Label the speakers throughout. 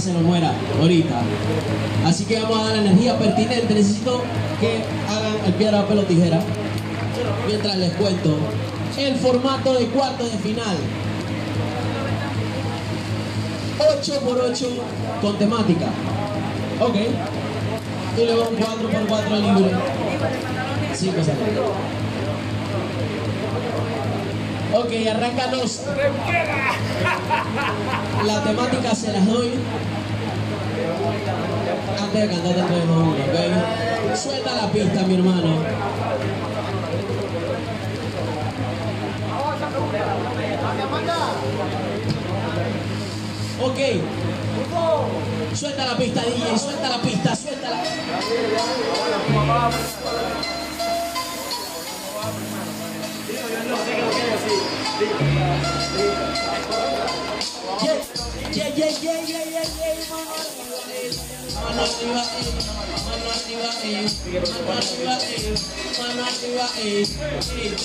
Speaker 1: se nos muera ahorita. Así que vamos a dar la energía pertinente. Necesito que hagan el piedra, papel o tijera. Mientras les cuento el formato de cuarto de final. 8 por 8 con temática. Ok. Y luego un 4 por 4 libre. 5 salidas. Ok, arrancanos. La temática se las doy. Antes de cantar te pedimos uno, ¿ok? Suelta la pista, mi hermano. Ok. Suelta la pista, DJ, suelta la pista, suelta la Yeah, yeah, yeah, yeah, yeah,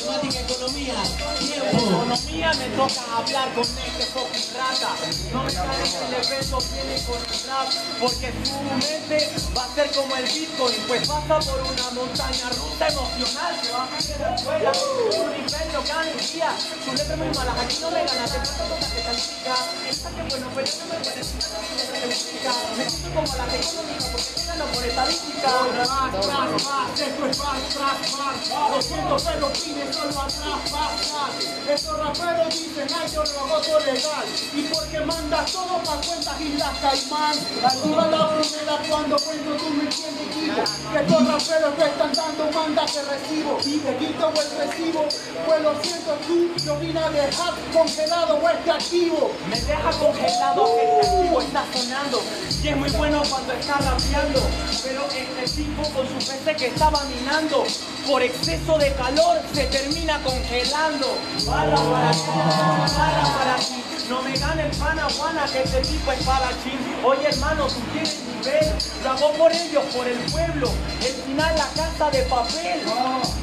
Speaker 1: temática economía, tiempo.
Speaker 2: Economía me toca hablar con este fucking rata. No me sale que el evento viene con el rap, porque su mente va a ser como el Bitcoin, pues pasa por una montaña rusa emocional que va a meter afuera. Un imperio, gran energía, su letra muy malas, aquí no me ganas, te paso cosas que califica. Esta que bueno, pero no me puedes como la gano por estadística.
Speaker 3: Es más, tras, más. Lo siento, pero pide solo atrás, más. Estos raperos dicen, ay, yo lo hago legal. Y porque mandas todo pa' cuentas Islas Caimán. Activa la primera cuando cuento, tú me entiendes, Kiko. Que estos raperos me están dando manda que recibo. Y te quito el recibo. Pues lo siento, tú lo vine a dejar congelado este activo.
Speaker 2: Me deja congelado, este tipo está sonando Y es muy bueno cuando está rapeando Pero este tipo con su PC que estaba minando Por exceso de calor se termina congelando. Para para ti, para No me gane el pana guana que este tipo es para ti Oye hermano, tú tienes nivel. Hago por ellos, por el pueblo. El final la casa de papel.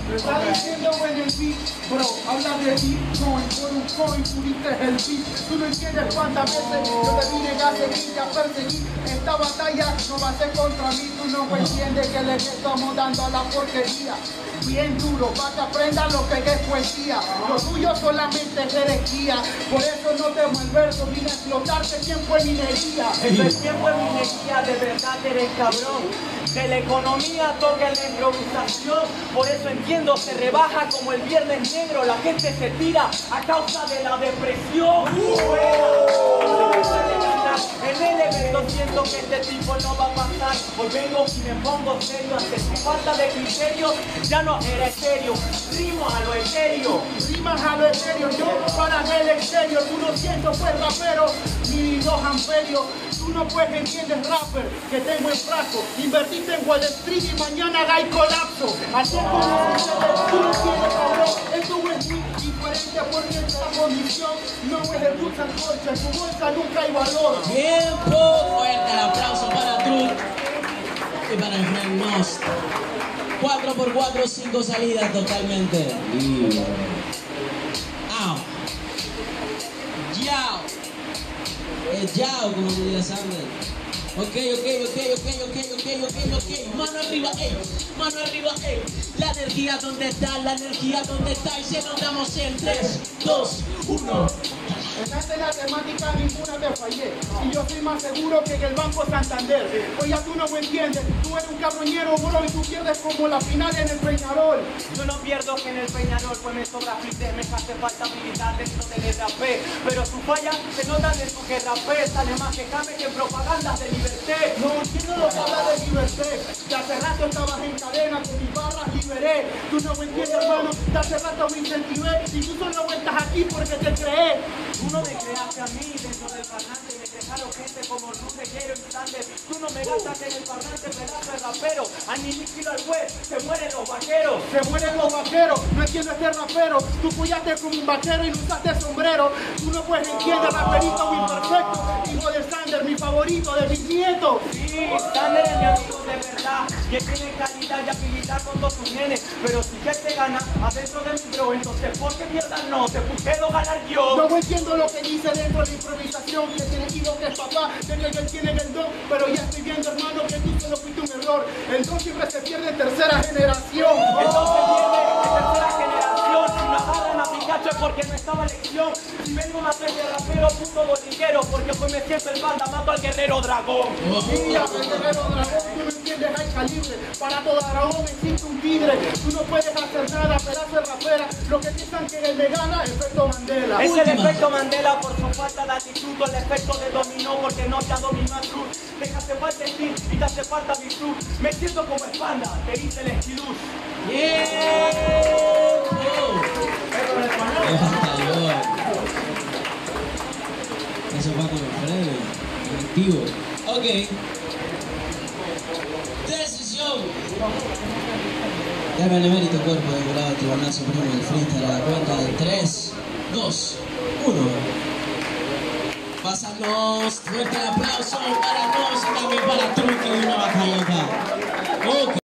Speaker 3: Me está diciendo en el beat, bro, habla de Bitcoin, por un coin pudiste el beat. Tú no entiendes cuántas veces yo te vine a seguir y a perseguir. Esta batalla. No va a ser contra mí, tú no entiendes que le estamos dando a la porquería. Bien duro, para que aprendas lo que es poesía. Lo tuyo solamente es herejía. Por eso no te el verso, vine a explotarte tiempo en minería.
Speaker 2: Eso es tiempo de minería, de verdad eres cabrón. De la economía toca la improvisación, por eso entiendo, se rebaja como el viernes negro, la gente se tira a causa de la depresión. Fuera. En el evento siento que este tipo no va a pasar, hoy vengo y me pongo serio ante su falta de criterio, ya no era serio, rimo a lo etéreo.
Speaker 3: Rimas a lo etéreo, yo para el exterior, tú no siento pues rapero, ni dos amperios, tú no pues entiendes rapper, que tengo el frasco, invertiste en Wall Street y mañana hay colapso, así como tú no tienes cabrón, esto es muy diferente porque esta condición no es de tu coche, tu bolsa nunca hay valor.
Speaker 1: Tiempo. Fuerte el aplauso para Truth y para el Frank Most. 4 por 4 5 salidas totalmente libre. Yao. Eh, yao, como diría Sander. Ok, ok, ok, ok, ok, ok, ok, ok. Mano arriba, ey. Mano arriba, ey. La energía donde está, la energía donde está. Y se nos damos en 3, 2, 1.
Speaker 3: En esta la temática ninguna te fallé. Y yo soy más seguro que en el Banco Santander. Oye, tú no me entiendes. Tú eres un cabroñero, bro, y tú pierdes como la final en el Peñarol.
Speaker 2: Yo no pierdo que en el Peñarol pues me sobra flite, me hace falta habilidad dentro del RAP. Pero su falla se nota en su que rapé, sale más que came que en propagandas de libertad.
Speaker 3: No entiendo lo que libertad. Que hace rato estabas en cadena, con mis barras liberé. Tú no me entiendes, hermano. De hace rato me incentivé. Y tú solo estás aquí porque te creé.
Speaker 2: Tú no me creaste a mí dentro del parlante, Tú no me gastas en el parlante, pedazo de rapero. Aniquilo al juez, se mueren los vaqueros.
Speaker 3: Se mueren los vaqueros, no entiendo este rapero. Tú follaste como un vaquero y no usaste sombrero. Tú no puedes entender raperito muy perfecto. Hijo de Sander, mi favorito, de mis nietos.
Speaker 2: Sí, Sander es mi amigo de verdad, que tiene calidad capacidad y habilidad con todos sus nenes. Pero si ya te gana adentro de mi bro, entonces ¿por qué mierda no? Te puedo ganar yo.
Speaker 3: No entiendo lo que dice dentro de la improvisación Que tiene hijo que es papá, que él tiene el don Pero ya estoy viendo hermano que tú solo fuiste un error El don siempre se pierde en tercera generación
Speaker 2: Entonces viene en tercera generación Si me agarran a Pikachu es porque no estaba lección Si vengo a hacer de rapero puto bolillero Porque hoy me siento el banda, mato al guerrero dragón
Speaker 3: Mira, el guerrero dragón, entiendes, hay calibre Para todo dragón existe un tigre Tú no puedes hacer nada, pedazo de rapera Lo que piensan que él me gana, efecto Mandela
Speaker 2: Es el efecto Mandela por su falta de actitud o el efecto de dominó porque no te dominó el cruz. Te hace falta el team y te hace falta virtud. Me siento como espalda, te dice el.
Speaker 1: Levantador. Eso va con el freno, activo. Ok. Ya benemérito cuerpo de volado tribunal supremo del freestyle a la cuenta de 3, 2, 1. Pásanos, fuerte el aplauso para nos y también para Truque y una batallota. Ok.